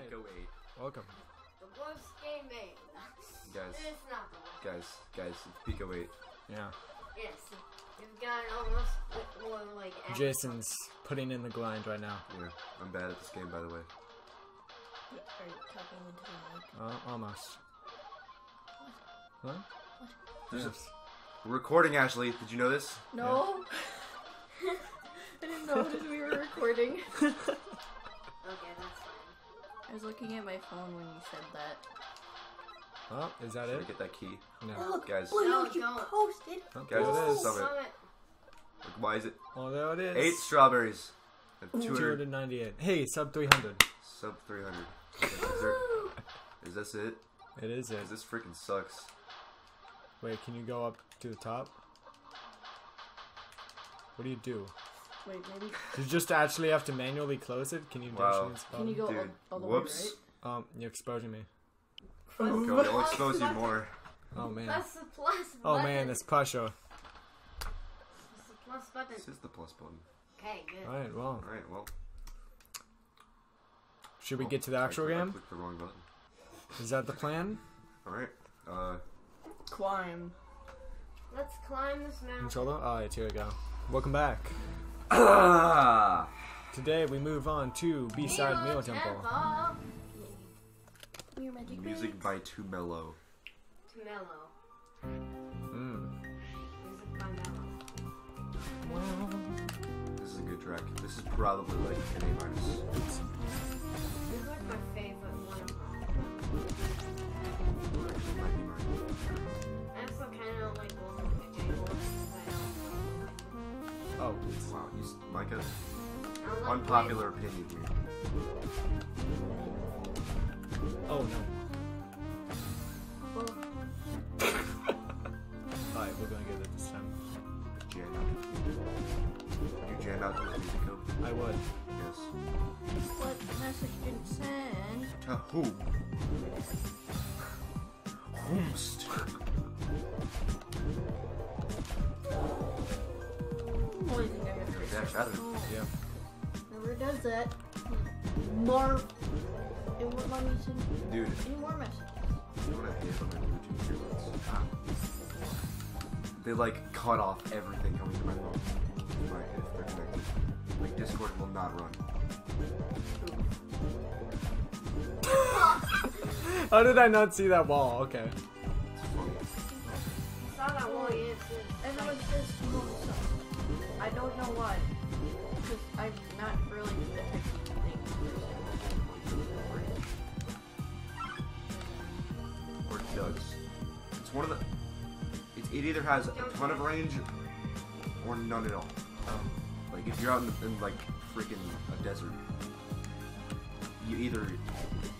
Alright, Go eight. welcome. The worst game made. Guys, It's not the worst. guys, guys, it's Pico eight. Yeah. Yes. You've got almost more like. Jason's putting in the grind right now. Yeah, I'm bad at this game, by the way. Are you talking into the mic? Uh, almost. Huh? There's a- Yes. We're recording, Ashley. Did you know this? No. I didn't know we were recording. Okay, that's fine. I was looking at my phone when you said that. Oh, is that Should I it? get that key? No. Oh, look, Guys. Blue, No, you don't. posted. Oh, Guys, there it this is. is Summit. Like, why is it Oh, there it is. eight strawberries? And 298. Hey, sub 300. sub 300. Is, there, is this it? It is it. 'Cause this freaking sucks. Wait, can you go up to the top? What do you do? Wait, maybe. You just actually have to manually close it? Can you Wow. dash Can you go all, Dude, all the whoops. way right? Um, you're exposing me. Oh, God, I'll expose you more. Oh man. That's the plus Oh button. man, this pressure. That's the plus button. This is the plus button. Okay, good. Alright, well. Alright, well. Should we oh, get to the actual clicked- I game? clicked the wrong button. Is that the plan? Alright. Uh, Climb. Let's climb this mountain. Controller? Alright, here we go. Welcome back. Ah! Today we move on to B-side Mirror Temple. Your magic Music by 2 Mello. 2 Mello. Mm. Music by mellow. This is a good track. This is probably like an A minus. This is like my favorite one of them. Actually, might be mine. I also kind of like one of the jingles. Oh, Wow, you, s- I don't like unpopular opinion here. oh no. Alright, we're gonna get it this time. Jam out. You jam out to the music? I would. Yes. what message didn't send? To whom? Never does that. More. It won't let me send Dude, any more messages. you know what I hate about my Bluetooth earbuds? Ah. They like cut off everything coming to my phone. Right, if they're connected. Like Discord will not run. How did I not see that wall? Okay. It's funny. I saw that one. Everyone says small. I don't know why. It's one of the. It, it either has a ton of range or none at all. Like if you're out in, in like freaking a desert, you either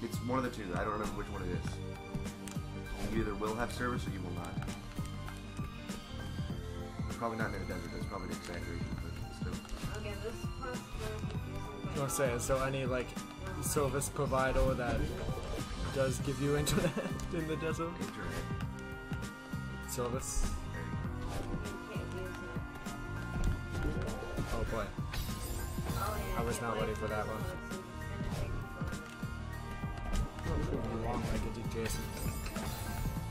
it's one of the two. I don't remember which one it is. You either will have service or you will not. Probably not in a desert. That's probably an exaggeration, but still. Okay, this plus the I was gonna say, is there any like service provider that does give you internet in the desert? Internet. Service? There you can't use it. Oh boy. I was not ready for that one. You want like a Jason.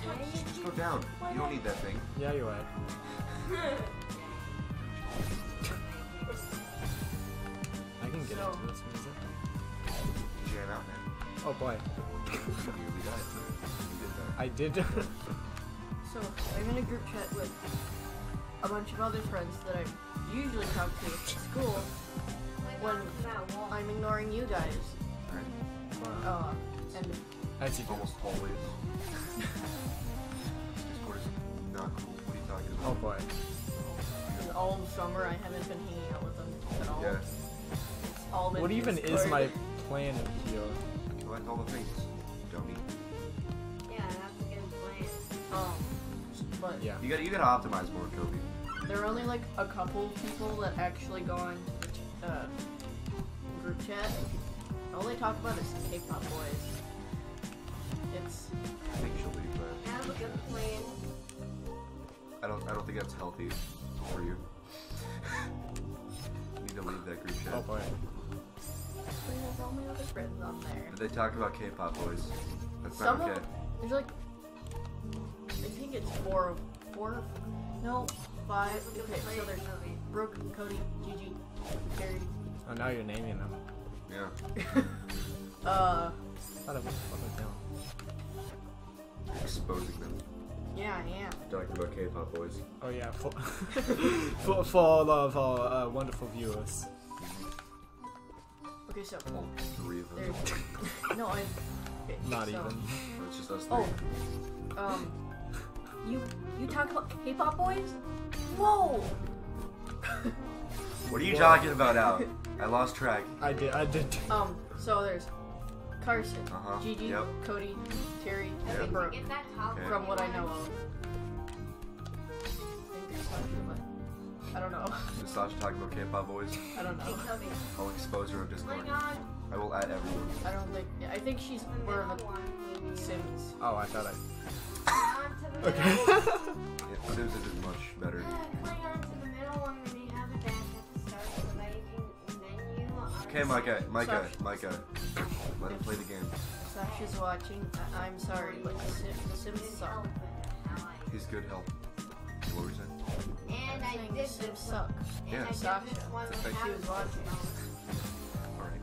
go. Just go down. You don't need that thing. Yeah, you're right. I can get into this music. Jam out, man. Oh boy. You nearly died. You did that. I did. So, I'm in a group chat with a bunch of other friends that I usually talk to at school when I'm ignoring you guys. Alright. Uh, and I see. Almost always. Discord is not cool. What are you talking about? Oh about? boy. and all summer I haven't been hanging out with them at all. Yeah. It's all been What even is my plan here? Collect all the things. But Yeah. You gotta you gotta optimize more, Kobe. there are only like a couple people that actually go on uh, group chat. All they talk about is K-pop boys. It's Actually, but Have a good plan. I don't I don't think that's healthy for you. you need to leave that group chat. Oh boy. They have all my other friends on there. They talk about K-pop boys. That's Some not of okay. there's like I think it's four, four, no, five. Okay, so there's Brooke, Cody, Gigi, Terry. Oh, now you're naming them. Yeah. Uh, I Thought it was fucking down. Exposing them. yeah, I am. Talking about K-pop boys. Oh yeah, for, for, for all of our uh, wonderful viewers. Okay, so All three of them. no, I. Okay, Not so, even. It's just us three. Oh, um, you you talk about K-pop boys? Whoa! What are you talking about, Al? I lost track. I did. I did. Um, so there's Carson, Uh-huh, Gigi, yep. Cody, Terry, Yep. and Brooke. Get that top Okay. From what I know of. I think there's Sasha, but I don't know. Is Sasha talking about K-pop boys? I don't know. Kobe. I'll expose her on Discord. I will add everyone. I don't think. I think she's more of a. Sims. Oh, I thought I. On to the Okay. middle one. Yeah, Sims is much better. Cling on to the middle one when you have it back at the start so that you can menu on Okay, Micah, Micah, Sasha. Micah. Let him play the game. Sasha's watching. I- I'm sorry, but the Sims, the Sims suck. He's good help. What were you saying? And I I'm saying did the Sims this suck. And Yeah. I Sasha. this one It's a without fake- She was watching. Alright.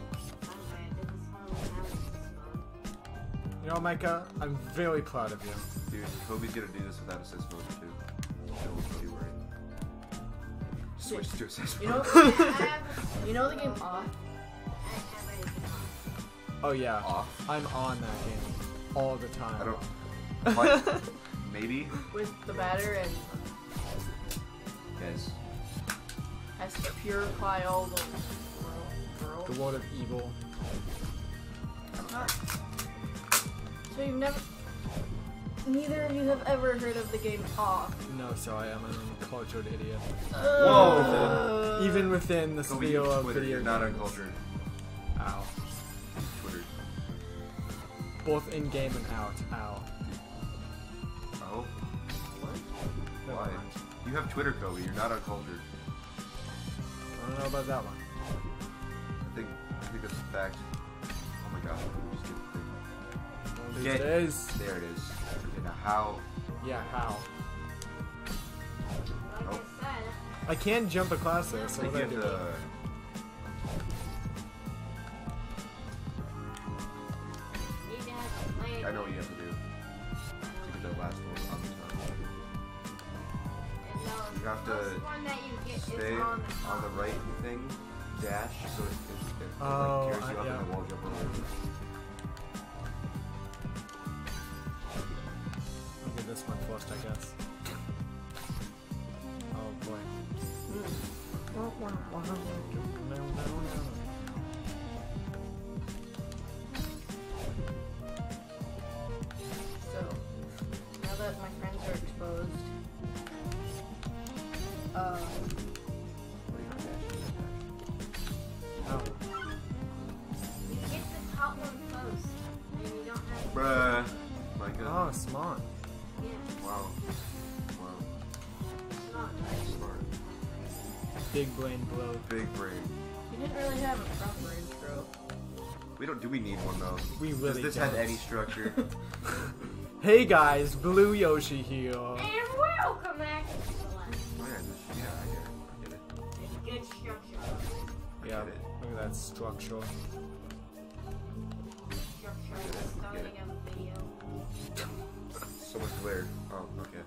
You know, Micah, I'm very proud of you. Dude, Kobe's gonna do this without assist mode too. Don't you worry. Switch to assist You know, mode. mode. Have you know the game Off. I have everything on. Oh yeah, Off. I'm on that game all the time. I don't. What? Maybe? with the batter and Yes. has to purify all the world. the world. world of evil. Huh. So you've never. Neither of you have ever heard of the game Off. No, so I am an uncultured idiot. Whoa! Even within the Kobe, sphere of Twitter. video You're not uncultured. Ow. Twitter. Both in game and out. Ow. Oh? What? Why? You have Twitter, Kobe. You're not uncultured. I don't know about that one. I think I think that's a fact. Oh my god. Just get the thing. One of these Yeah. days. There it is. Okay, now how? Yeah, how? Like Oh. I said, I can jump a class though, I so what I have do? to. you need to have to play I know what you have to do. To get that last one on the top. You have to first one that you get Stay on the, on the top. right thing, dash, so it, it, it, it Oh, like carries you I- up yeah. and then wall jump over. I guess. Oh boy. We don't. Do we need one though? We Does this don't. have any structure? Hey guys, Blue Yoshi here. And welcome back to the last. Oh, yeah, this- yeah, I get it. Get it. It's good structure. I Yeah, get it. look at that structure. Structure starting of video. So much glare. Oh, okay.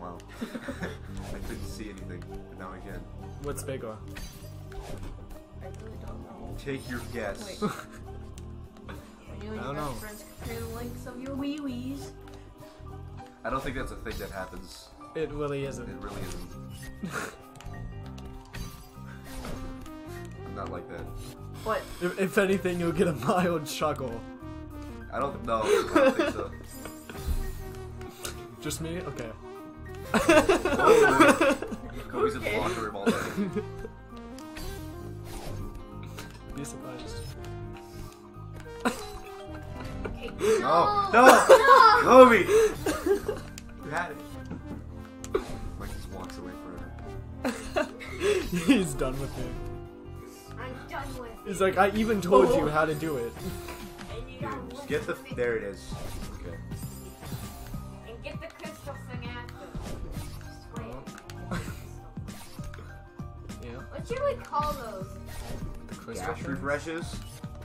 Wow. I couldn't see anything, but now I can. What's bigger? I really don't know. Take your guess. Wait. When you and I your don't know. friends compare the lengths of your wee wees. I don't think that's a thing that happens. It really isn't. It really isn't. I'm not like that. What? If, if anything, you'll get a mild chuckle. I don't know. I don't think so. Just me? Okay. Kobe's in the Okay. locker room all day. Be surprised. Okay. No! No! Kobe! You had it. Mike just walks away forever. He's done with me. I'm done with. He's like, I even told Oh. you how to do it. And you Dude, just get the. me There it is. Okay. And get the crystal thing after. Yeah. What should we call those? The crystal refreshes.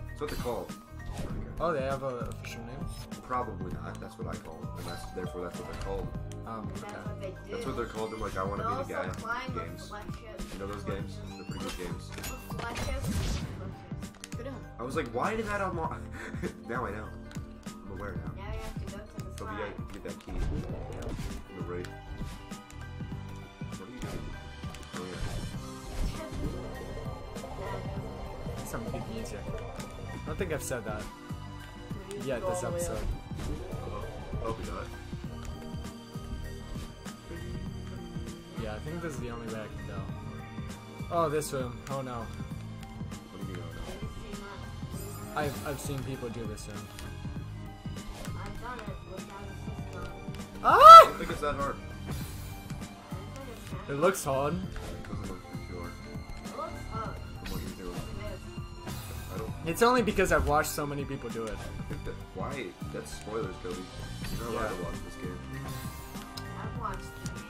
That's what they're called. Okay. Oh, they have a official name. Probably not. That's what I call them, and that's therefore that's what they're called. Um, And that's what they do. That's what they're called. In like I want to be the guy. climb with Games. fleches. You know those games? They're pretty good games. Fleches. I was like, why did that unlock? now I know. I'm aware now. Now you have to go to the But slide. gotta get that key. On the right. What are you doing? Oh yeah. Some big music. I don't think I've said that We yet this all the way up. episode. Oh, we got it. Yeah, I think this is the only way I can go. Oh, this room. Oh no. What do you mean? oh, Have you seen that? I've, I've seen people do this room. I've done it without a system. no? I Ah! don't think it's that hard. I think it's kind It looks hard. It's only because I've watched so many people do it. think that. Why? That's spoilers, Cody. You're not allowed Yeah. to watch this game. I've watched the game.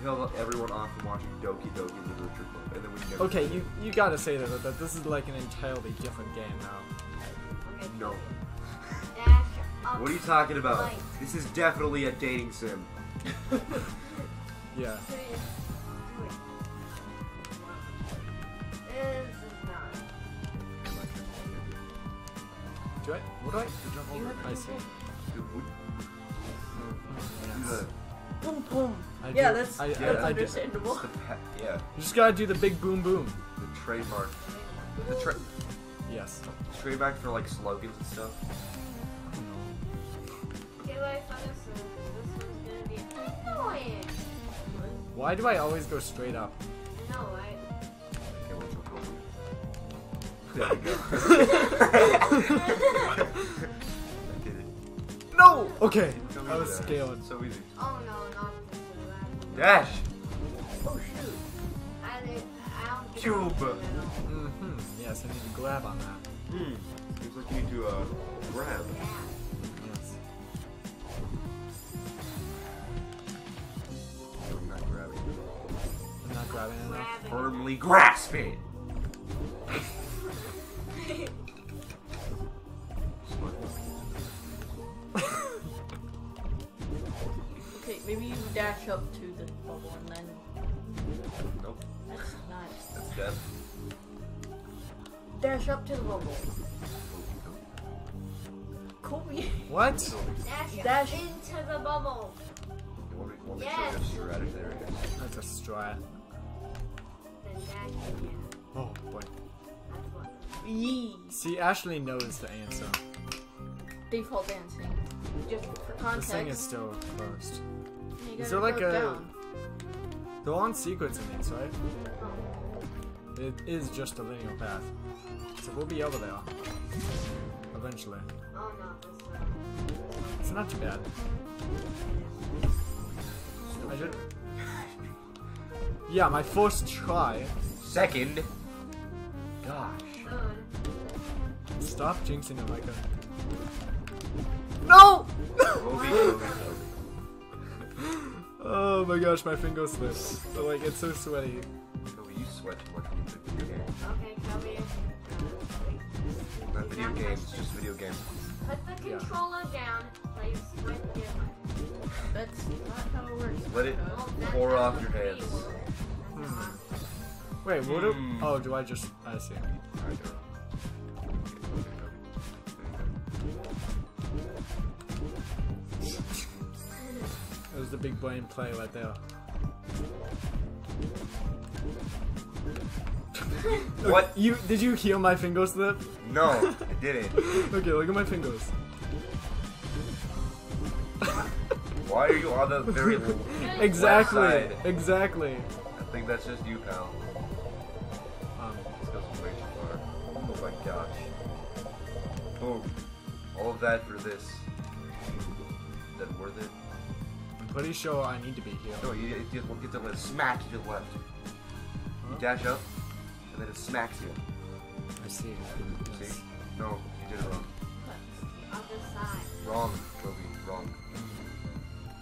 You held everyone off from watching Doki Doki Literature Club, and then we never. Okay, you you gotta say that, that this is like an entirely different game now. Okay. No. What are you talking about? Right. This is definitely a dating sim. Yeah. I- that's I- I understandable. It's the pa- yeah, You just gotta do the big boom boom. the trademark. The tra- Yes. trademark for like slogans and stuff. Okay, wait this. This one's gonna be annoying. Why do I always go straight up? No, right? Okay, what's it called? There we go. I did it. No. Okay. So I was easy. scaling. So easy. Oh no, not this one. Dash. Oh shoot. I, I don't Cube. I can do that. Mm-hmm. Yes, I need to grab on that. Hmm. Seems like you need to uh grab. Yeah. Yes. I'm not grabbing. I'm not grabbing enough. Grabbing. Firmly grasp it. Okay, maybe you dash up Dash up to the bubble. Kobe. What? Dash, Dash. into the bubble. You want me, want Yes. to show you? There it is. That's a strat. Then. Oh boy. Yee. See, Ashley knows the answer. Default dancing. Just for This context. thing is still closed. is there like a- down. They're on secrets in these, right? Oh. It is just a linear path. So we'll be over there. Eventually. Oh no, this one. It's not too bad. I did. Yeah, my first try. Second. Gosh. Stop jinxing it, Micah. No! Oh my gosh, my finger slipped. So, like, it's so sweaty. Kobe, you sweat too much when you play video games. Okay, Kobe. Not video Not games, just video games. Put the Yeah. controller down. Play sweat different. That's not how it works. Let it pour how off your hands. works. That's how Hmm. Wait, what do. Hmm. Oh, do I just. I see. Alright, go. It was the big brain play right there. What? You did you heal my finger slip? No, I didn't. Okay, look at my fingers. Why are you on the very Exactly. Left side. Exactly. I think that's just you, pal. Um, This goes way too far. Oh my gosh. Boom. All of that for this. Is that worth it? I'm pretty sure I need to be healed. No, you, you get, get to let smack you to the left. You dash up, and then it smacks you. I see. See? No, you did it wrong. Other side. Wrong, Kobe. Wrong.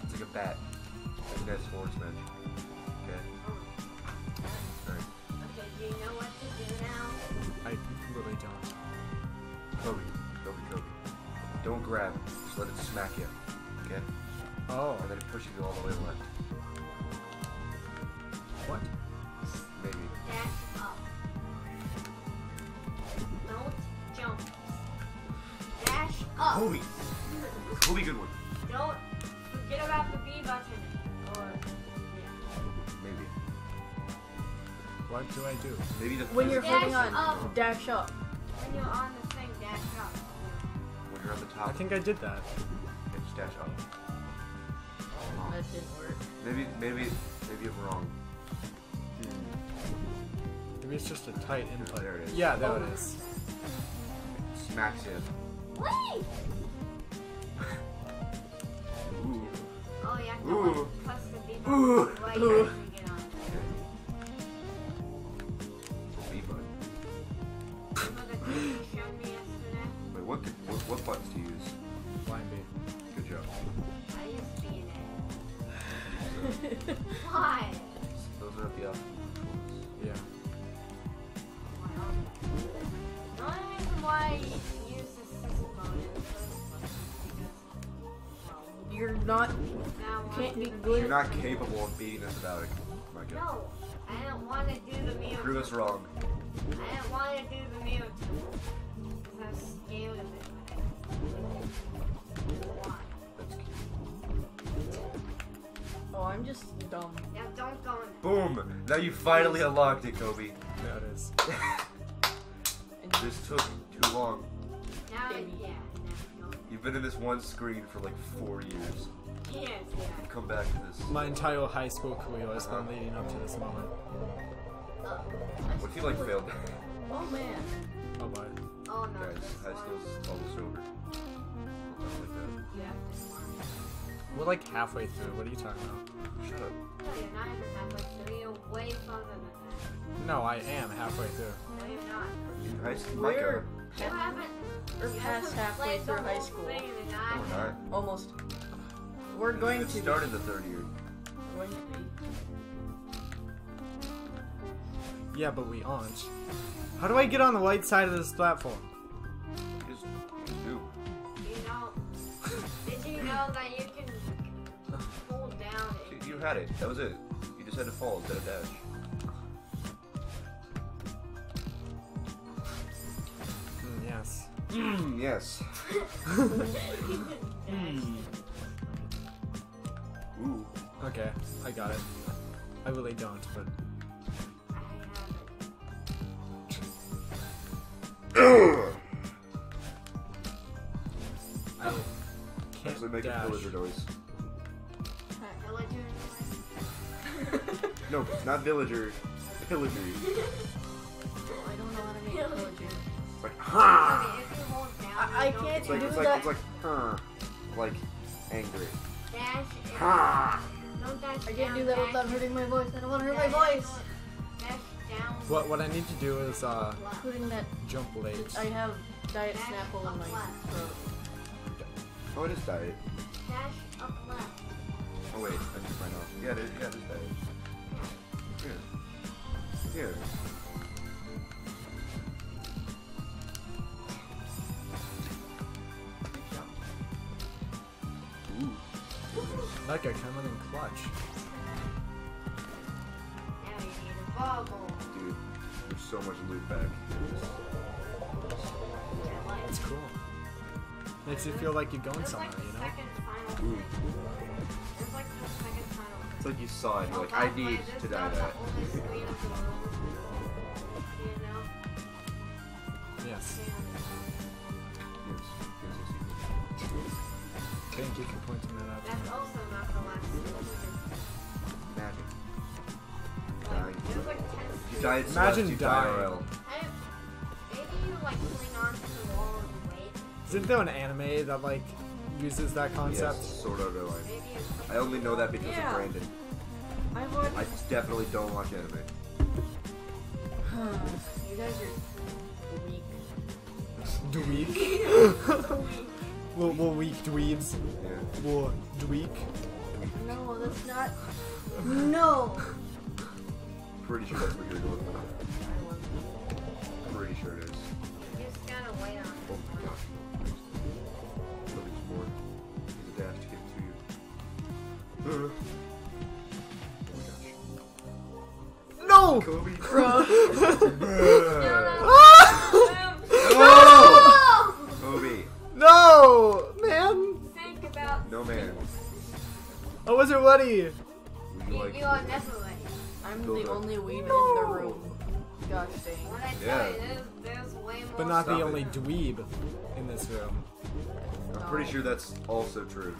It's like a bat. This guy's forward smash. Okay. Alright. Okay, do you know what to do now? I really don't. Kobe. Kobe, Kobe. Don't grab. Just let it smack you. Okay? Oh, And then it pushes you all the way left. What do I do? Maybe the When you're holding on, up. dash up. When you're on the thing, dash up. when you're on the top. I think I did that. Yeah, just dash up. That didn't work. Maybe, maybe, maybe I'm wrong. Maybe it's just a tight input. There it is. Yeah, there it is. Smacks you. Wait! Ooh. Oh, you have Ooh. the B Ooh. Ooh. What, what buttons to use? Blind B. Good job. I used B and A. Why? Those are the options. Yeah. The only reason why I use the system mode is because, You're not. Can't be good. You're not capable of beating us without it. My God. No, I didn't want to do the Mewtwo. Prove us wrong. I didn't want to do the Mewtwo. Because I was scared of it. Why? That's cute. Oh, I'm just dumb. Now don't go in Boom! Now you finally unlocked it, Kobe. There it is. This took too long. Now, yeah, now don't. You've been in this one screen for like four years. Yes, yeah. Come back to this. My entire high school career has been uh-huh. leading up to this moment. Oh. What if you like failed? Oh man. Oh boy. Oh no, Guys, high one. school's almost over. Something like that. You have to learn. We're like halfway through. What are you talking about? Shut up. No, you're not even halfway through. You're way further than that. No, I am halfway through. No, you're not. In high school, We're You haven't. we're past halfway through high school. thing, No, we're oh, not. Almost. We're going It to. be. started the third year. Going to be. Yeah, but we aren't. How do I get on the right side of this platform? Had it. That was it. You just had to fall instead of dash. Mm, yes. Mm, yes. Ooh. Okay, I got it. I really don't, but I can't Actually, make a dash. villager noise. No, not villager. Pillager. I don't know how to make a villager. It's like, ha! Okay, if you hold down, I- I you can't It's like, do it's like, that. it's like, huh. Like, angry. dash. and- Ha! Don't dash I can't down, do that dash- without hurting my voice. I don't want to hurt my voice. What what I need to do is uh left. Putting that. jump late. I have diet Snapple in my throat. Oh, it is diet. Dash up left. Oh, wait. I took mine off. Yeah, it is, yeah, it is diet. Here. Here. Ooh. That guy coming in clutch. Now you need a bubble. Dude, there's so much loot back. It's cool. Makes you feel like you're going somewhere, like you know? Ooh. It's like you saw it, you're like, I need this to die is that. the only screen of the room. You know? Yes. Thank you for pointing that out That's also not the last screen. yes. Magic. Like, there's like 10 You screens. died Imagine Celeste, you died dying. RL. Hey, Maybe you like cling onto the wall and wait. Isn't there an anime that like uses that concept? Yes, sort of know. Maybe you I only know that because Yeah. of Brandon. I watched. I definitely don't watch anime. you guys are weak. Dweek. we're, we're weak dweebs. Yeah. We're dweek. No, that's not. No. Pretty sure that's what you're going with. Pretty sure it is. I! Would you you, like you are never ready. I'm Go the only weeb in the room. Gosh dang. When I tell you, there's, there's way more. But not Stop the it. only dweeb in this room. I'm pretty sure that's also true.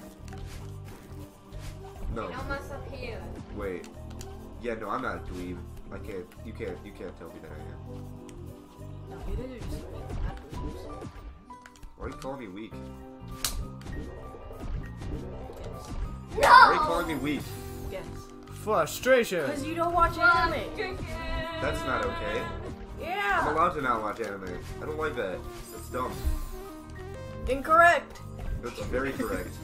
No. You almost appeared. Wait. Yeah, no, I'm not a dweeb. I can't. You can't. You can't tell me that I am. No, you guys are just weak, not. Why are you calling me weak? Guess. No! Why are you calling me weak? Guess. Frustration! Because you don't watch anime. That's not okay. Yeah. I'm allowed to not watch anime. I don't like that. That's dumb. Incorrect. That's very correct.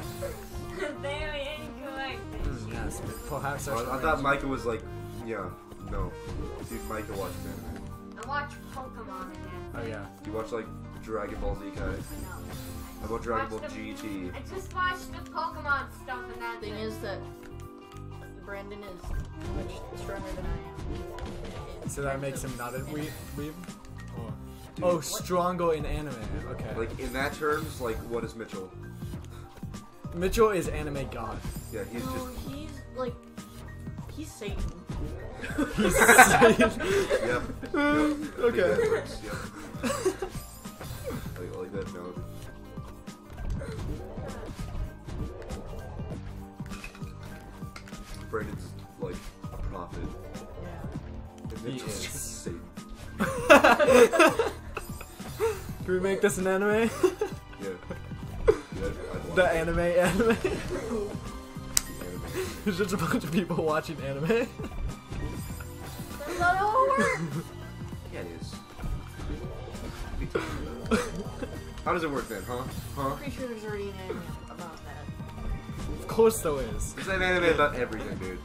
Very incorrect. Mm, yes, perhaps I I, thought Micah was like, yeah, no. Dude, Micah watches anime. I watch Pokemon again. Oh yeah. You watch like Dragon Ball Z Kai? No. How about Dragon Ball Watch the- GT? I just watched the Pokemon stuff and that Thing is that Brandon is much stronger than I am. So that makes him not a anime. weeb? weeb? Or- Dude, oh, stronger in anime. Okay. Like in that terms, like what is Mitchell? Mitchell is anime god. Yeah, he's No, just. he's like he's Satan. He's Yep. yep. Okay. that works, Yep. I like that note. Brandon's like a prophet. Yeah. And He Mitchell's is. just Satan. Can we make this an anime? Yeah. Yeah, the it. anime anime? Anime. There's just a bunch of people watching anime. That's not how it works. How does it work then, huh? Huh? Pretty sure there's already an anime about that. of course there is. There's an anime about everything, dude.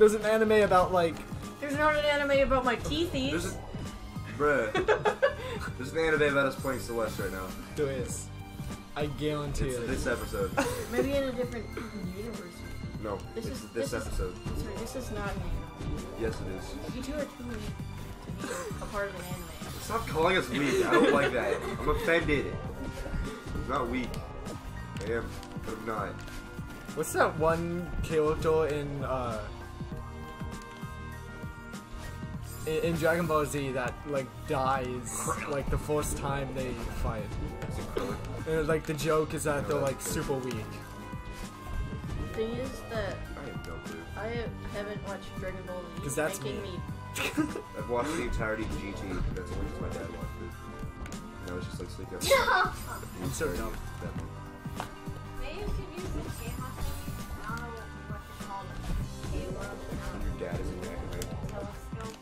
There's an anime about like There's not an anime about my There's teethies. a... Bruh. There's an anime about us playing Celeste right now. there is. I guarantee It's it. this episode. Maybe in a different universe. No, This it's is- this, this is- episode. Sorry, this is not an anime. Yes, it is. You two are too weak to be a part of an anime. Stop calling us weak. I don't like that. I'm offended. I'm not weak. I am, but I'm not. What's that one Kyoto in uh in, in Dragon Ball Z that like dies like the first time they fight? And, like the joke is that No, they're like good. super weak. Thing is that I have no clue. I haven't watched Dragon Ball Z. Because that's making me. I've watched the entirety of GT. That's only because my dad watched it. And I was just like sleeping. I'm so dumb. That one. Maybe you should use the camera thing. I don't know what to call it. Camera. Your dad is in the anime. Telescope.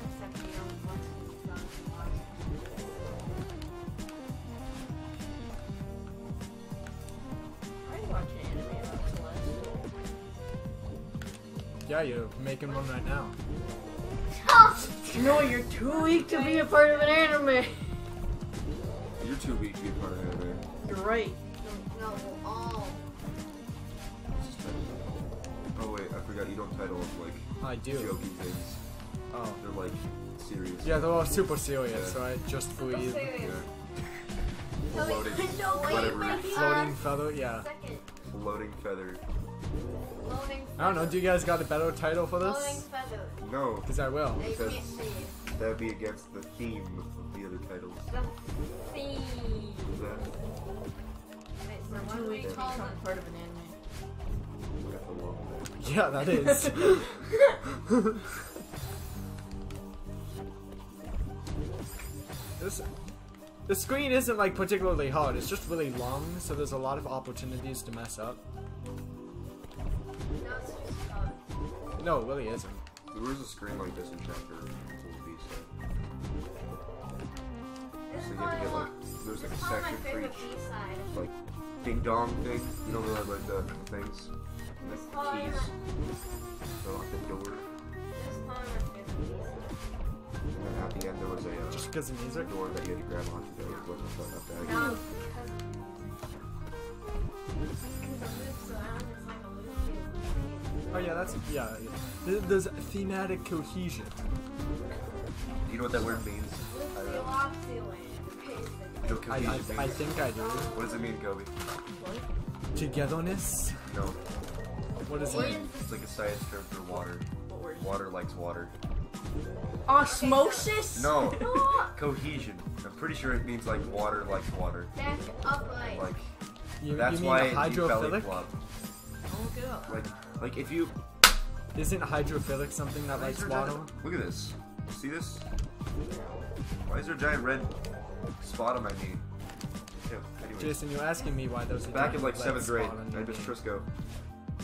Except you don't want to stop and watch. I watch anime. Yeah, you're making one right now. No, you're too weak to be a part of an anime. You're too weak to be a part of an anime. You're right. No, oh. It's just. Oh wait, I forgot you don't title like I do. joking things. Oh. They're like serious. Yeah, they're all super serious, Yeah. right? Just breathe. Serious. Yeah. Floating. no, wait, Whatever. Floating uh, feather, yeah. Second. Floating feather. Floating I don't know, do you guys got a better title for this? No, Because I will. Because- can't say it. that'd be against the theme of the other titles. The theme. Is that? Wait, so You're what do we call become it? part of an anime. Got the long way. Yeah, that is. this, the screen isn't like particularly hard, it's just really long, so there's a lot of opportunities to mess up. No, it's just fun. No, it really isn't. There was a screen like this in chapter 4B, so. This So is you have to get like one- there's like a is probably my section for each like ding dong thing. You know the like the, the things, This the keys. So like the door. this is probably my favorite B-side. And then at the end there was a uh, Just because of music? door that you had to grab onto that was wasn't fun up there. No, because of music. Because the loops around, it's like a loop too. Oh yeah, that's yeah. yeah. There's thematic cohesion. Do you know what that word means? I don't know. Oxyland. What I, I, cohesion I means? think I do. What does it mean, Kobe? Togetherness. No, What does it mean? it's like a science term for water. Water likes water. Osmosis? No, No! cohesion. I'm pretty sure it means like water likes water. Back up like. Like You, that's you mean why you belly hydrophilic? flop. Oh, I'll look it up. Like like if you Isn't hydrophilic something that likes Why is there a water? giant- Look at this. See this? Why is there a giant red spot on my knee? Yeah, anyway. Jason, you're asking me why those are Back in like seventh grade, I on your at Miss knee. Trisco,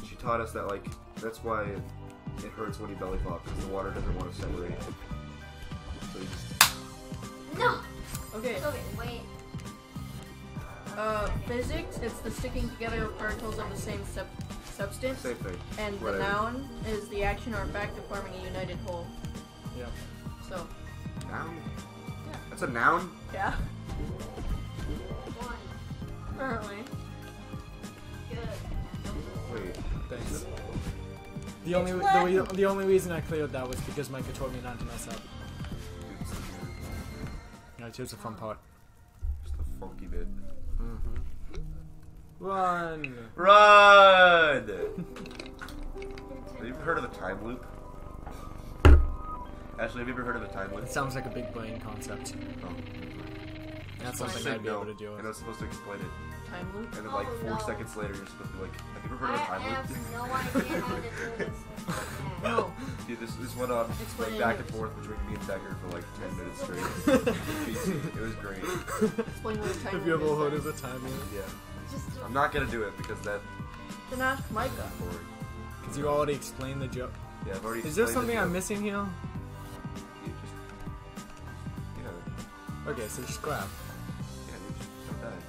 she taught us that like that's why it, it hurts when you belly flop because the water doesn't want to separate. So you just No! Okay, Okay, wait. uh, physics, it's the sticking together of particles of the same sub- substance. same thing. And the noun is the action or fact of forming a united whole. Yeah. So, Noun? Yeah. That's a noun? yeah, One. apparently. Good. Wait. Thanks. The only the, re- the only reason I cleared that was because Micah told me not to mess up. Dude, it's weird. Alright, here's the fun part. Just a funky bit. Mm-hmm. Run! Run! Have you ever heard of a time loop? Ashley, have you ever heard of a time loop? It sounds like a big brain concept. Oh. That's Just something say I'd be no, able to do. And I was supposed to explain it. Time loop. And then like Oh, four no. seconds later, you're supposed to be like, have you ever I heard of a time have loop? no idea how to do this. Okay. No. Dude, this, this went on Explain like back and forth between me and Becker for like 10 minutes straight. it was great. Explain what a time loop Have you ever heard of the time loop? Yeah. Just I'm not gonna do it because that Then ask Micah. Because you already explained the joke. Yeah, I've already Is there something the I'm missing here? You just, you know, Okay, so just grab. yeah, you just don't die.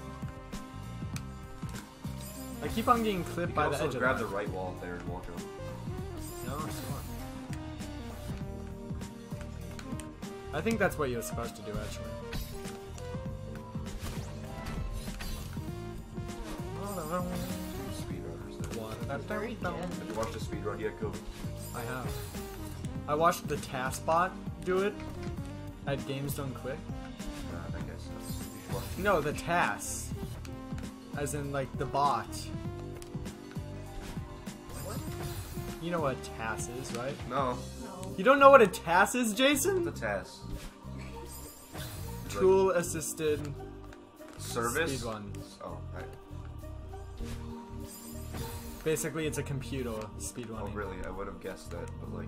I keep on getting clipped You by can the also edge grab of the right wall there and walk over. No, sure. I think that's what you're supposed to do, actually. Speedrunners. Have you watched a speedrun yet, Kobe? I have. I watched the TASBot do it at Games Done Quick. Nah, I guess that's, you. No, the TAS. As in, like, the bot. What? You know what TAS is, right? No, No. You don't know what a TAS is, Jason? the task. Tool assisted Service. speedrun. Oh, right. Basically, it's a computer speedrunning. oh, really? I would have guessed that, but like,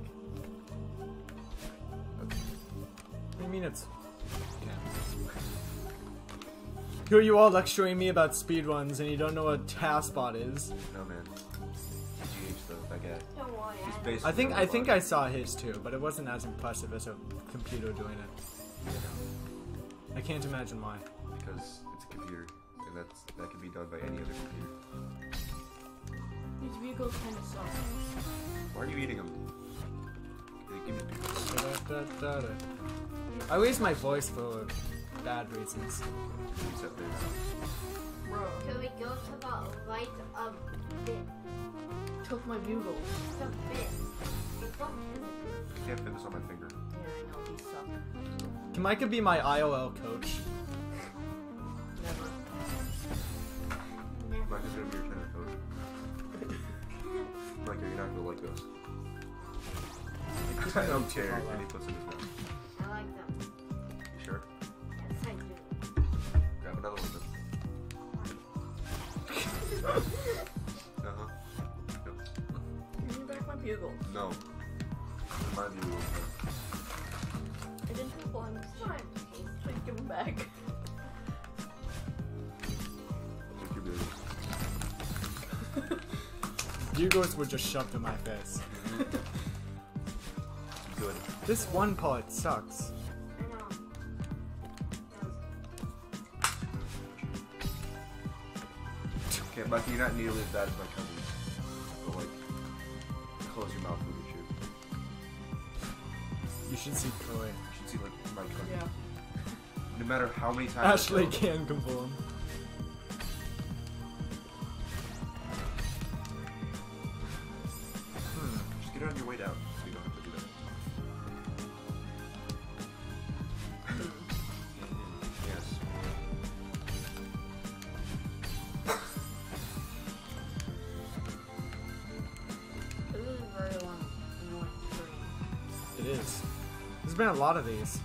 What do you mean it's. Yeah. Here you are lecturing me about speedruns and you don't know what TASBot is. no man. TGH though, that guy. don't worry. He's I- basically I think a I think. I saw his too, but it wasn't as impressive as a computer doing it. I can't imagine why. because it's a computer, and that's that can be done by any other computer. These bugles kind of suck. Why are you eating them? Give me Da-da-da-da-da. I raise my voice for bad reasons. except there. Bro. Can we go to the right a bit? Took my bugle. Just a bit. It's not I can't fit this on my finger. Yeah, I know, these suck. Can Micah be my IOL coach? Never. never. Mike is gonna be your tennis coach. Mike, you're not gonna like those. I don't care. And he puts in his mouth. I like them. You sure? Yes, I do. Grab another one then. Uh huh. Give me back my bugle. No. Remind you I didn't have one. It's not tasty. Please give them back. Bugles were just shoved in my face. Good. This one part sucks. Okay, but you're not nearly as bad as my cousin. But like, close your mouth when you shoe. You should see Troy. You should see like my cousin. Yeah. No matter how many times. Ashley can conform. A lot of these.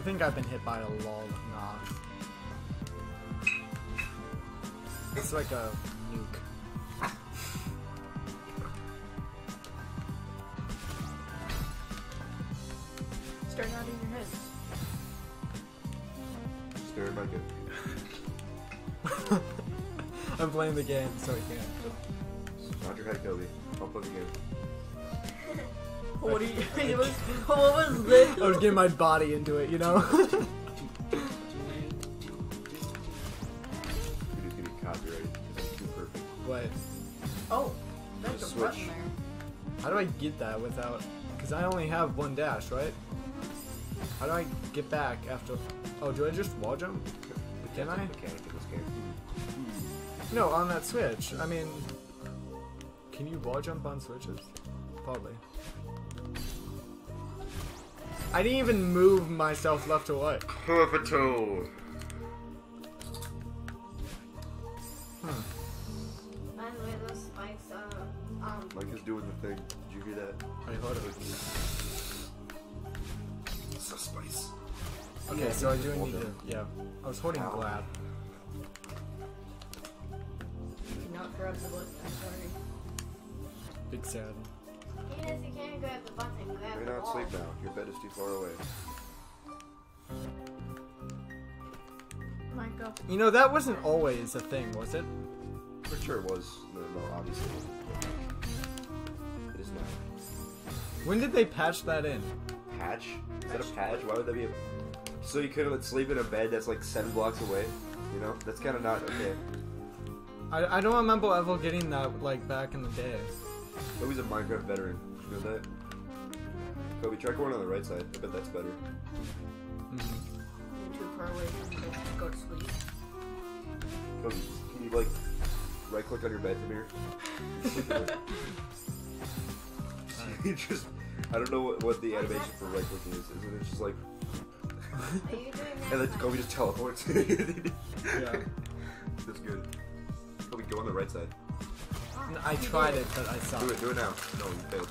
I think I've been hit by a lol. Nah. It's like a nuke. Start nodding your head. Stare Micah. I'm playing the game, so I can't. Nod your head, Kobe. I'll play the game. What do you? It was, what was this? I was getting my body into it, you know? You're just getting copyrighted. It's too perfect. what? Oh, there's a Just button switch. there. How do I get that without... Because I only have one dash, right? How do I get back after... Oh, do I just wall jump? Can I? Mechanic in this game. No, on that switch. I mean... Can you wall jump on switches? Probably. I didn't even move myself left or right. Perfecto. Hmm. By the way, those spikes, uh, um, Mike is doing the thing. Did you hear that? I heard it. So spice. Okay, Yeah, so I do need to... Yeah. I was holding Ow. glad. Not grab the button. I'm sorry. Big sad. Yes, you can't grab the button, grab You're not asleep now. Your bed is too far away. Micah. You know, that wasn't always a thing, was it? For sure it was. No, no, obviously. It is now. When did they patch that in? Patch? Is that a patch? Why would that be a... So you couldn't sleep in a bed that's like seven blocks away? You know? That's kind of not okay. I, I don't remember ever getting that, like, back in the day. Kobe's a Minecraft veteran. You know that? Kobe, try going on the right side. I bet that's better. Mhm. Too far away to go to sleep. Kobe, can you like right click on your bed from here? you just I don't know what, what the animation for right clicking is. Isn't it just like Are you doing that? and then like- Kobe just teleports? Yeah. That's good. Kobe, go on the right side. I tried it, but I Do it, do it now. No, you failed.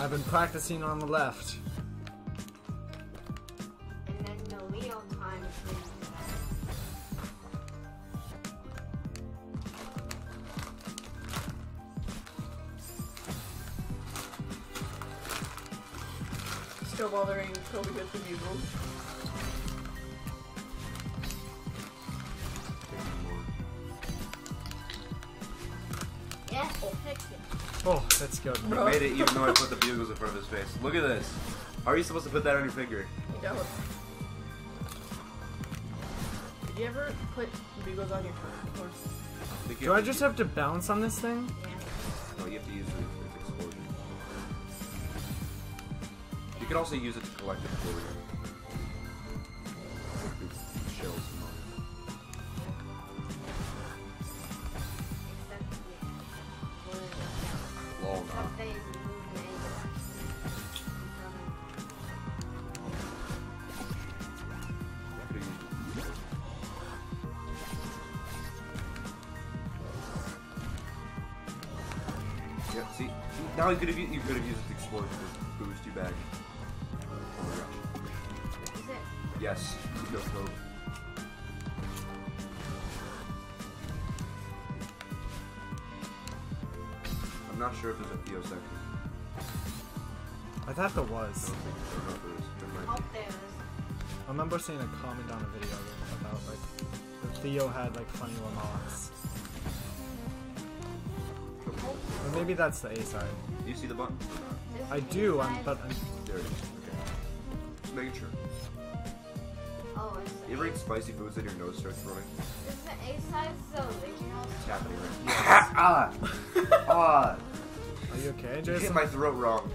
I've been practicing on the left. And then the real time. Still bothering Kobe with the bugle. Oh, that's good. He made it even though I put the bugles in front of his face. Look at this. How are you supposed to put that on your finger? You don't. Did you ever put bugles on your phone before? think you Do I just have to bounce on this thing? Yeah. No, you have to use the its explosion. You can also use it to collect explosion. Oh, you could have you could have used explosion to boost you back. Oh my gosh. Is it? Yes. No float. I'm not sure if there's a Theo section. I thought there was. I do there is. I remember seeing a comment on a video about like Theo had like funny remarks. Maybe that's the A side. Do you see the button? This I do, I'm, but I'm, There it is. Okay. Just making sure. Oh, it's You ever eat spicy foods and your nose starts running? This is the A-side so original. It's happening right Ah! Ah! are you okay, You hit Jason? my throat wrong.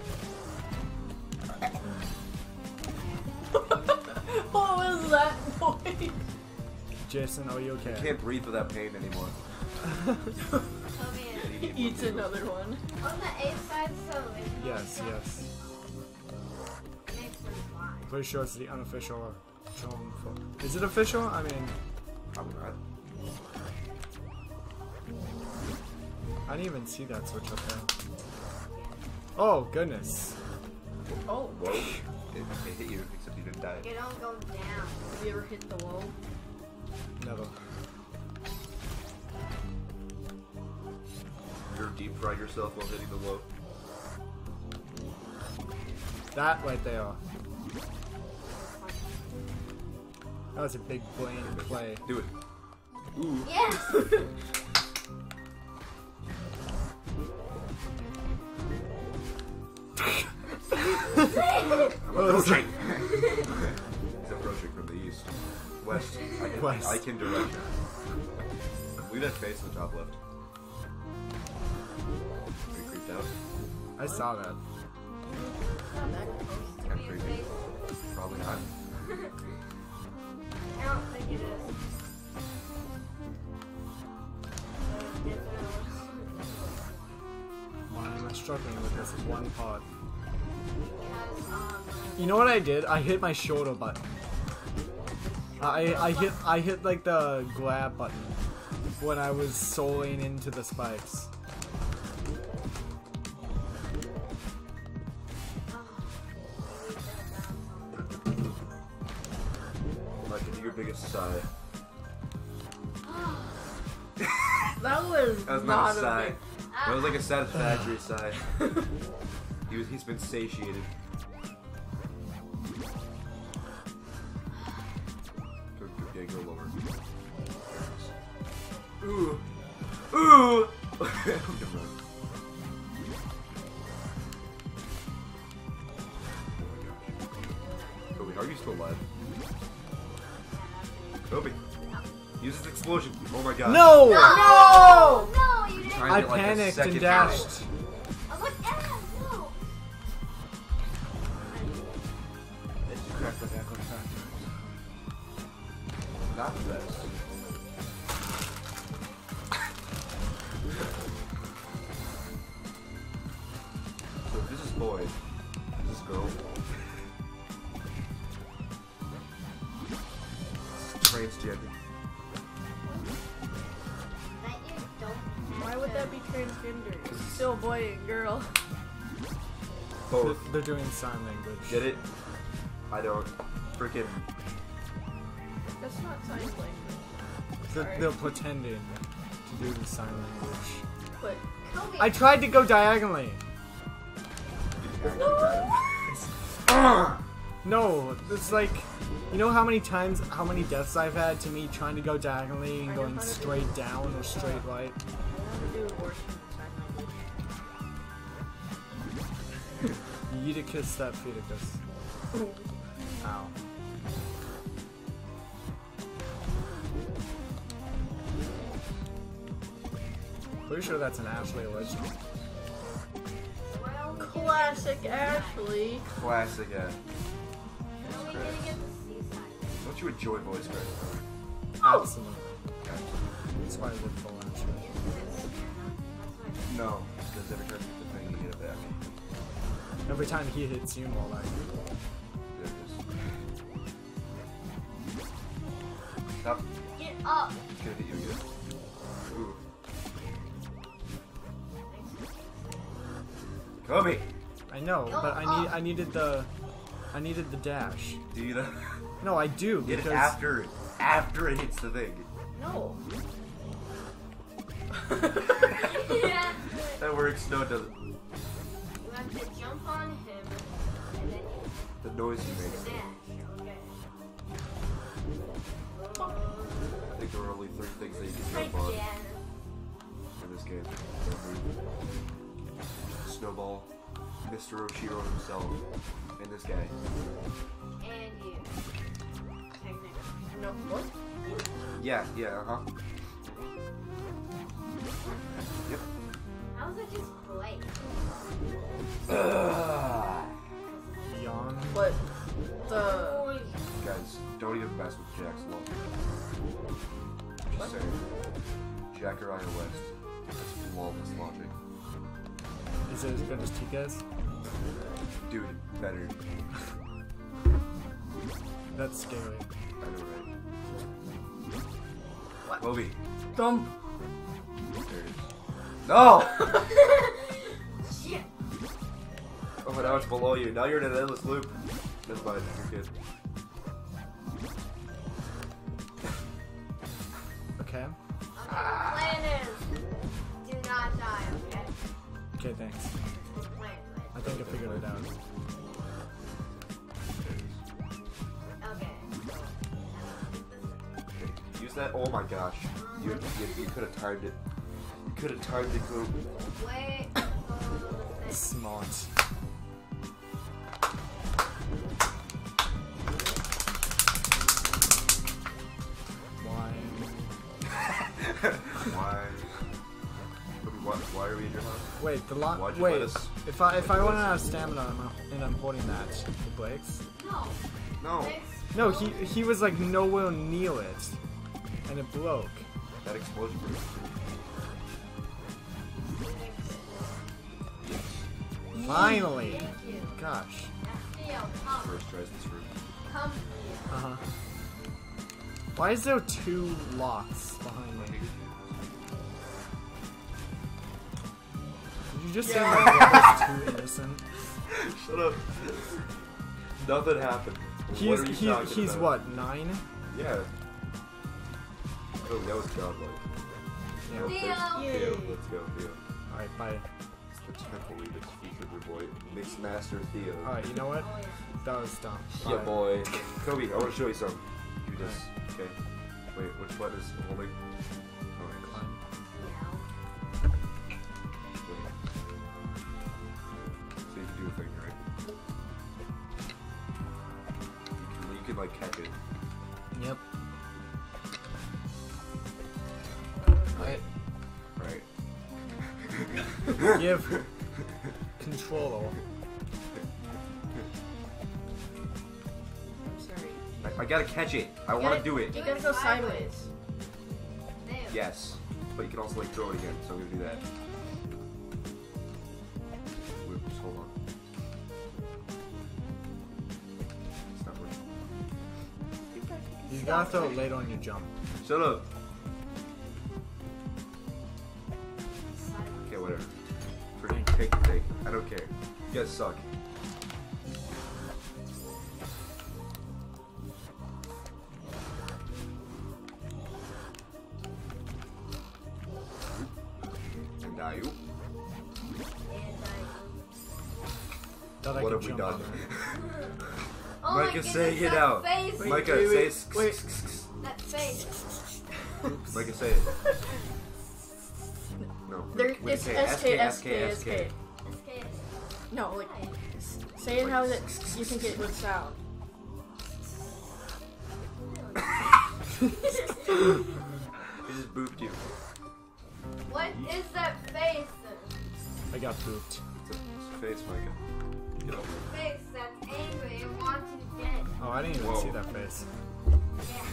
what was that noise? Jason, are you I okay? can't breathe without pain anymore. Toby and- You need Eats one of those. another one. On the A side, so. Yes, yes. Makes sense why. Pretty sure it's the unofficial uh, John for. Is it official? I mean, Probably not. I didn't even see that switch up there. Oh goodness. Oh, Whoa. It, it hit you, except you didn't die. You don't go down. have you ever hit the wall? Never. You're deep fried yourself while hitting the wall. That right there. That was a big brain play. Do it. Ooh. Yes! Approaching. He's approaching from the east. West. I can, West. I can direct him. Leave that face in the top left. Are you creeped out? I saw that. Not that close to I'm be a creepy. Probably not. I don't think it is. Why am I struggling with this one part? Um, You know what I did? I hit my shoulder button. I I hit I hit like the grab button when I was soling into the spikes. That was, That was not, not a a sigh. big. That was like a satisfactory sigh. He was, he's been satiated. And dashed. Get it? I don't. Freaking. That's not sign language. They're, they're pretending to do the sign language. But Kobe, I tried to go diagonally. No, it's like, you know how many times, how many deaths I've had to me trying to go diagonally and going how to do straight down or straight right. Sign language. Yeeticus that feticus. Ow. Pretty sure that's an Ashley legend. why are we gonna- Classic Ashley. Classic. Why are we gonna get the C side? don't you enjoy voice crack? Oh. Absolutely. That's why I look for Ashley. That's why. No, because every time you hit the thing, you get it back. Every time he hits you, more like. There. Stop. Get up. It's gonna hit you again. Ooh. Kobe! I know, Go but I need, up. I needed the, I needed the dash. Do you know? No, I do Get it because after, after it hits the thing. No. yeah. That works. No, it doesn't. You jump on him, and then you The noise he use makes. the dash. Okay. I think there are only three things that you can jump on in this game. Snowball, Mr. Oshiro himself, and this guy. And you. Technically. No, what? Yeah, yeah, uh huh. Yep. How is it just Blake? Yawn. What? The. Guys, don't even mess with Jack's law. Just saying. Jack or West. That's flawless logic. Is it as good as Tika's? Dude, better. That's scary. I know, right? What? Moby. Dump. There it is. No! Shit. Oh, but now it's below you. Now you're in an endless loop. Never mind, you're good. Okay. Okay, plan is do not die, okay? Okay, thanks. Plan, I think I figured it out. Okay. Okay, Use that. Oh my gosh. You, you, you could have timed it. You could have timed it, Coop. Wait. uh, Smart. Why? Why? Why, why are we in your house? Wait, the lot. Wait, let us- if I if why'd I you run let us- out of stamina and I'm, and I'm holding that, it breaks. No. No. No, he he was like nowhere near it, and it broke. That explosion. Finally. Thank you. Gosh. First tries this room. Uh huh. Why is there two locks behind me? Did you just say my brother's too innocent? Shut up. Nothing happened. He's what are you he, he's about? what nine? Yeah. Oh, that was godlike. Yeah. Theo. Theo. Let's go, Theo. All right, bye. It's the temple we just featured your boy, Mixed Master Theo. All right, you know what? That was dumb. Yeah, Bye. boy. Kobe, I want to show you something. Do this. Okay. Wait, which button is holding? I want gotta- do it. You gotta go sideways. Yes. But you can also like throw it again, so I'm gonna do that. Whoops, hold on. It's not working. You gotta throw it late on your jump. Shut up. Okay, whatever. Freaking take the take. I don't care. You guys suck. Micah, say it. No. There, it's say SK. SK, SK. SK. No, like, s- say it how that you think it would sound. He just booped you. What is that face? I got pooped. It's a, it's a face, Micah. Get over it. Face that's angry and wants you dead. Oh, I didn't even Whoa. see that face. Yeah.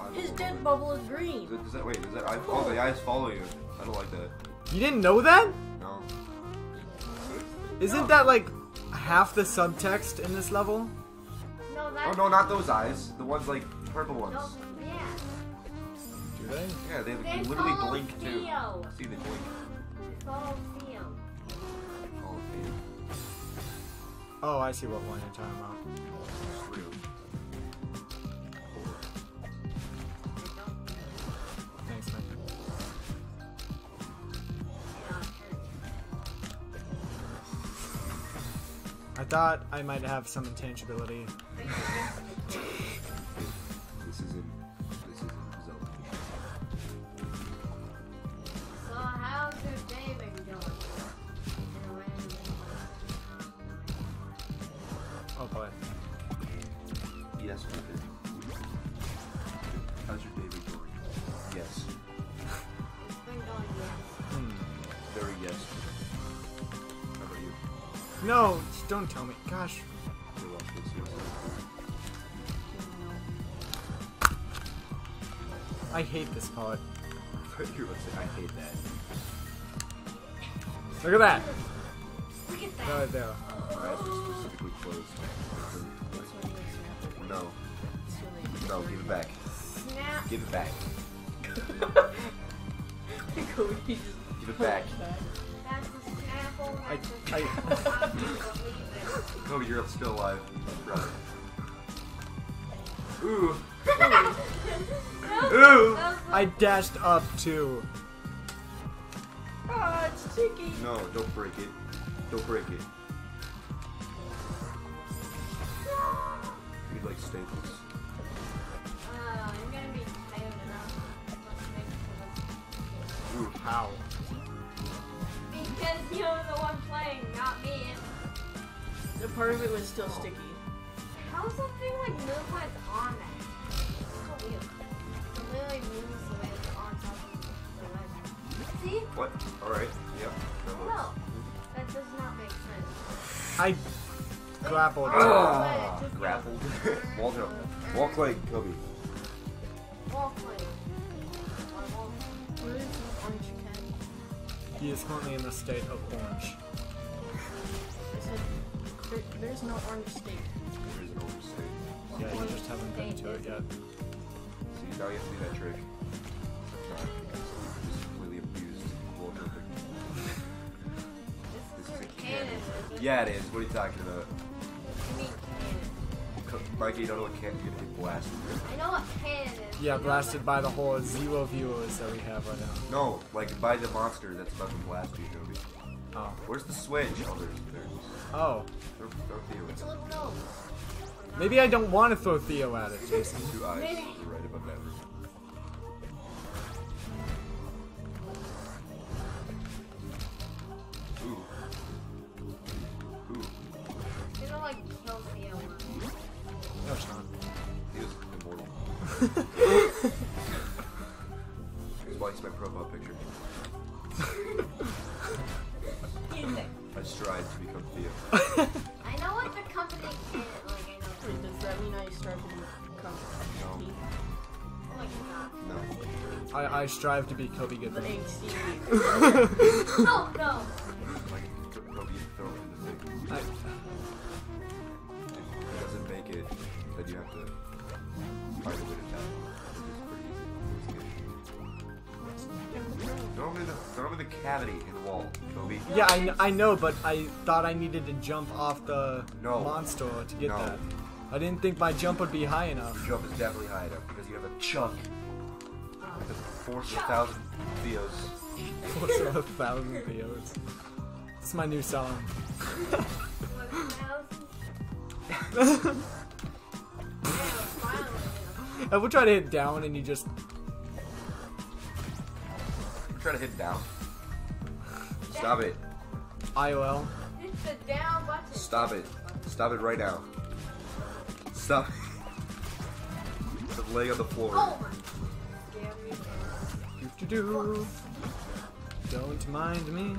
I His don't dead bubble is green. Is, it, is that wait? Is that I? Oh, the eyes follow you. I don't like that. You didn't know that? No. Isn't that like half the subtext in this level? No, Oh no, not those eyes. The ones like purple ones. no. Yeah. Do they? Yeah, they, They they literally follow blink too. Theo. See, they blink. Follow Theo. Oh, man. Oh, I see what one you're talking about. Thought I might have some intangibility. Look at that. Look at that. Right there. My eyes are specifically closed. This one you snap it. No. It's really- No, give it back. Snap. Give it back. Cody just Give it back. That's a snapple. Oh, I, That's a I, snapple. Believe Kobe, you're still alive. Brother. Ooh. it. Ooh. That was I dashed up too. It's sticky. No, don't break it. Don't break it. You like staples. Uh, I'm gonna be tired enough. Let's make it Ooh. How? Because you're the one playing, not me. The part of it was still sticky. How's something like move when it's on that? So weird. It literally moves the way it's on top of the ledge. See? What? Alright. Yep. That No. That does not make sense. I grappled. Ah, grappled. Walk up. Walk like Kobe. Walk like. Walk. What is orange cat? He is currently in the state of orange. I said, there, there's no orange state. There is an overstate. Yeah, you just haven't been to it yet. See, now you have to do that trick. This is This where is a cannon is. Yeah, it is. What are you talking about? You mean cannon. Mikey, you don't know what can't you're gonna get blasted. I know what cannon is. Yeah, blasted by the whole zero viewers that we have right now. No, like by the monster that's about to blast you, Kobe. Oh. Where's the switch? Oh, there's, there's. Oh. Throw, throw Theo It's a in. little nose. Maybe I don't want to throw Theo at it, Jason. Two eyes Maybe. right above that Here's why he's my profile picture. I strive to become Theo. I know what the company can. Like I know. Wait, does that mean I start to become No. HT? Like not. No. I, I strive to be Kobe The Goodman. HT. No, I, know, but I thought I needed to jump off the No. monster to get No. that. I didn't think my jump would be high enough. Your jump is definitely high enough because you have a chunk. The force of a thousand Theos. Force of a thousand Theos. It's my new song. What, thousand? Yeah, finally. I will try to hit down and you just. Trying to hit down. Stop it. IOL. Hit the down button. Stop it. Stop it right now. Stop. Just lay on the floor. Oh my. Scare me. Do do do. Don't mind me.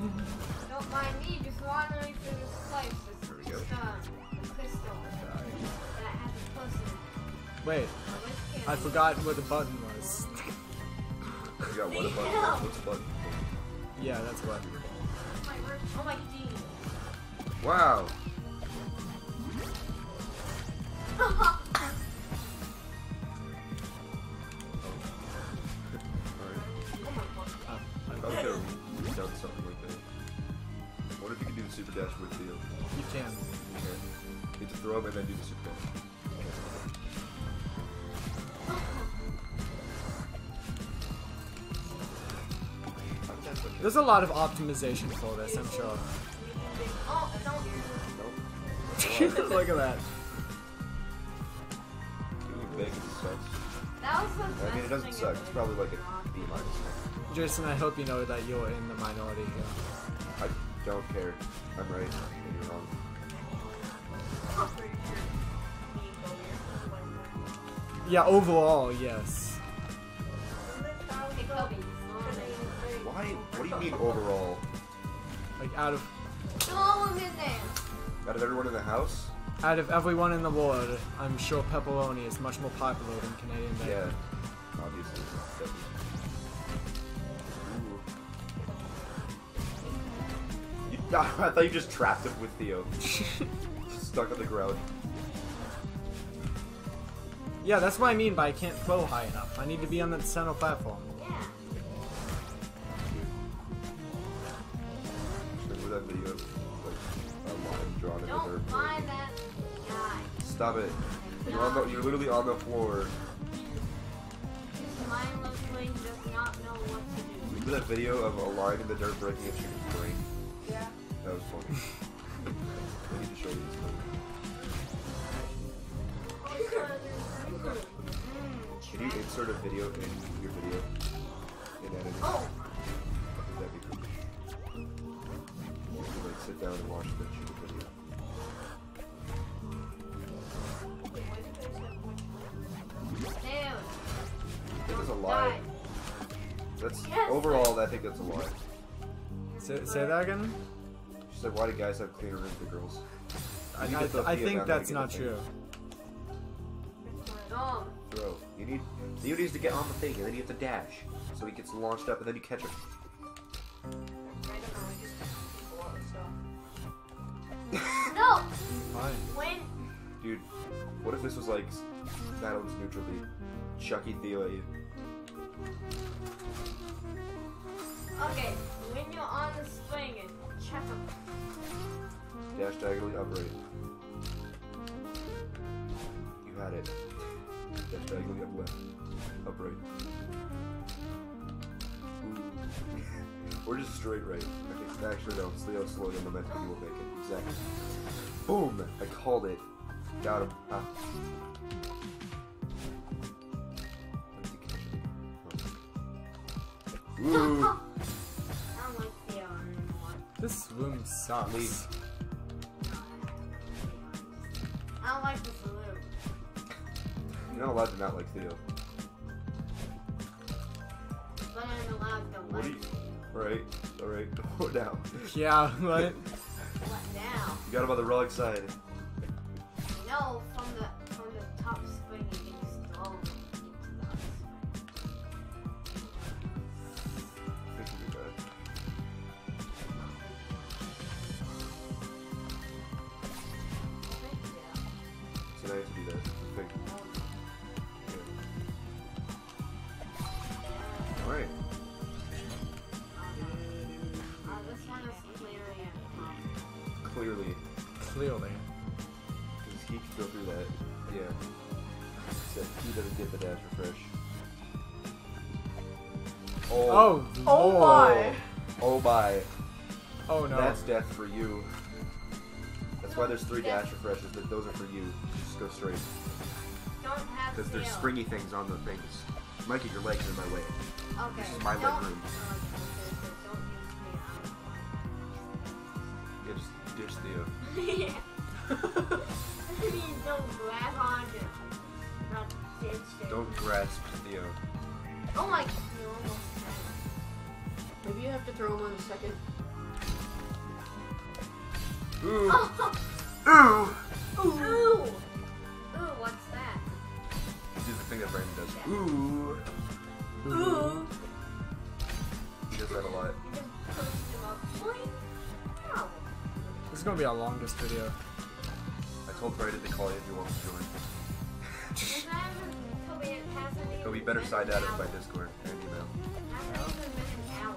Don't mind me just wandering through this place. This There we go. just, uh, the crystal that has a person. Wait, I forgot what the button was. You got what a button? Yeah. What's a button? Yeah, that's what. Oh my, word- my genius. Wow. Alright. My god. Uh, I thought we done something like that. What if you could do the super dash with Theo? you can. Okay. You to throw him and then do the super dash. There's a lot of optimization for this, I'm sure. Oh. Look at that. Doing big and sucks. That was the I mean, it doesn't suck. It's probably like a B minus. Jason, I hope you know that you're in the minority here. I don't care. I'm right. and You're wrong. I'm pretty sure me and Kobe are winning. Yeah, overall, yes. Do you mean overall? Like out of Throw him in there. Out of everyone in the house? out of everyone in the world, I'm sure pepperoni is much more popular than Canadian bacon. Yeah. bacon. Obviously. Ooh. You, I thought you just trapped him with Theo. Stuck on the ground. Yeah, that's what I mean by I can't throw high enough. I need to be on the center platform. Stop it. You're, on the, you're literally on the floor. This mindless wing does not know what to do. Remember that video of a line in the dirt breaking a chicken's brain? Yeah. That was funny. I need to show you this video. Oh, mm, can you insert a video in your video? In editing? Oh, That'd be cool. You can like sit down and watch the That's Yes. overall. I think that's a lie. Say, say that again? She said, "Why do guys have cleaner rooms than girls?" I, I, get I think that's not true. Bro, you need Theo needs to get on the thing, and then you have to dash, so he gets launched up, and then you catch him. No. Fine. When Dude, what if this was like Madeline's neutral beat? Chucky Theo at you. Okay, when you're on the swing check them. Dash diagonally upright. You had it. Dash diagonally up left. Upright. Or just straight right. Okay, actually no, slow slow down momentum, you will make it. Exactly. Boom! I called it. Got him. Ah. Ooh. I don't like This room sucks. Leave. I don't like the saloon. You're not allowed to not like Theo. But I'm allowed to What like do you... Alright, alright. Go down. Yeah, right? what now? You got him on the wrong side. No, from the from the top swing Oh, Oh Lord. my! Oh my. Oh no. That's death for you. That's why there's three dash refreshes, but those are for you. Just go straight. Don't have Because there's springy things on the things. Mikey, your legs are in my way. Okay. This is my leg don't, room. Gonna be our longest video. I told Brady to call you if he wants to join. Because I haven't- Kobe, it He'll be better side an it by Discord and email. It hasn't even been an hour.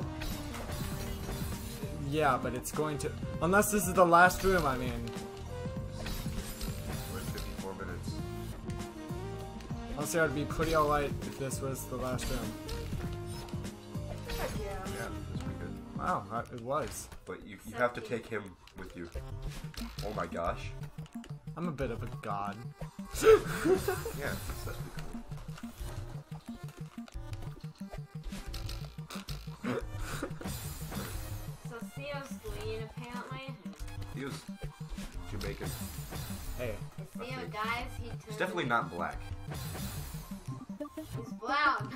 Yeah, but it's going to. Unless this is the last room I'm in. We're at 54 minutes. I'll say I'd be pretty alright if this was the last room. Wow, I- it was. But you, you have to take him with you. Oh my gosh. I'm a bit of a god. Yeah, that's, that's pretty cool. So Theo's green apparently. He was Jamaican. Hey, If Theo dies, he turns. He's definitely not black. He's brown.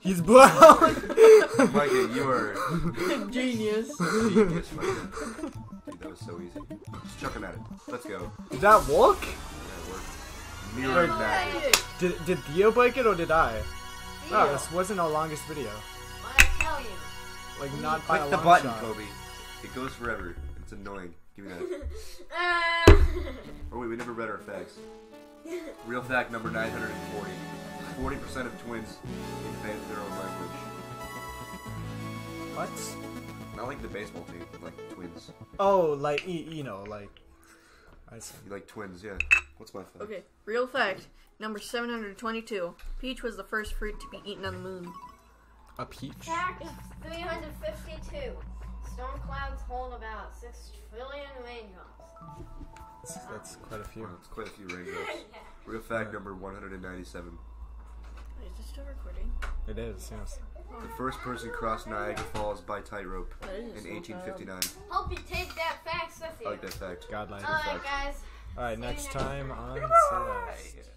he's brown. Micah, you are Genius. genius, Micah. Dude, that was so easy. Just chuck him at it. Let's go. Did that work? Yeah, we're mirrored magic. Did did Theo break it or did I? Theo, Oh, this wasn't our longest video. what I tell you? Like not by Click a the long button, shot. Kobe. It goes forever. It's annoying. Give me that. Uh, Oh wait, we never read our facts. Real fact number 940. 40% of twins invent their own language. What? Not like the baseball team, but like twins. Oh, like y- you know, like I see. You like twins, yeah. What's my fact? Okay, real fact. Number 722. Peach was the first fruit to be eaten on the moon. A peach. Fact 352. Storm clouds hold about 6 trillion raindrops. That's, that's quite a few. Wow, it's quite a few raindrops. Real fact number 197. Wait, is this still recording? It is. Yes. The first person crossed Niagara Falls by tightrope in 1859. Hope you take that fact, with you. I like that fact. Godlike. Uh, Alright, guys. All right, next next time time. on Bye. Celeste.